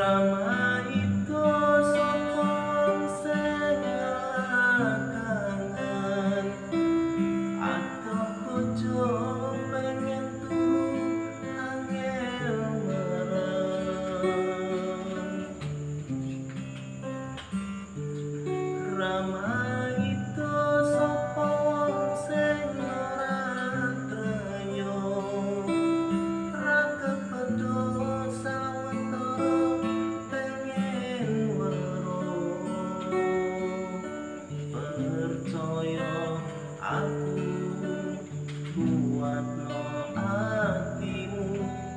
Rama itu sokong sehat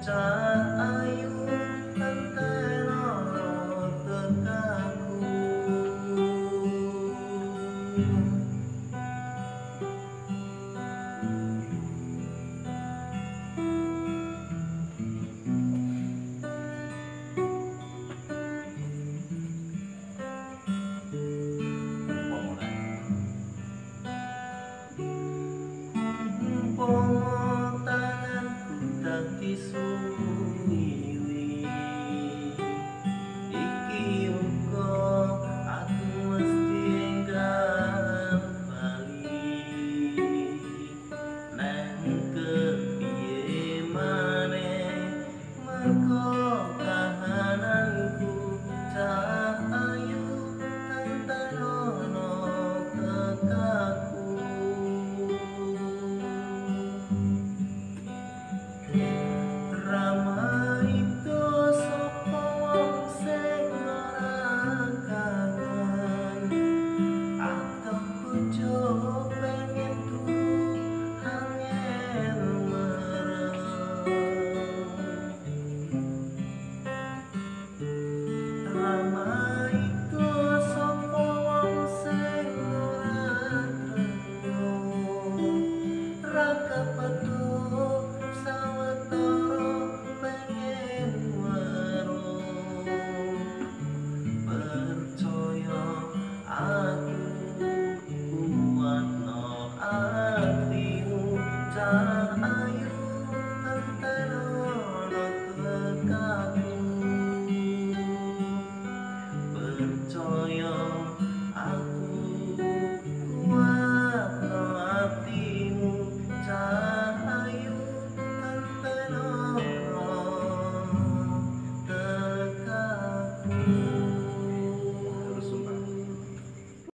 tentera tekaku need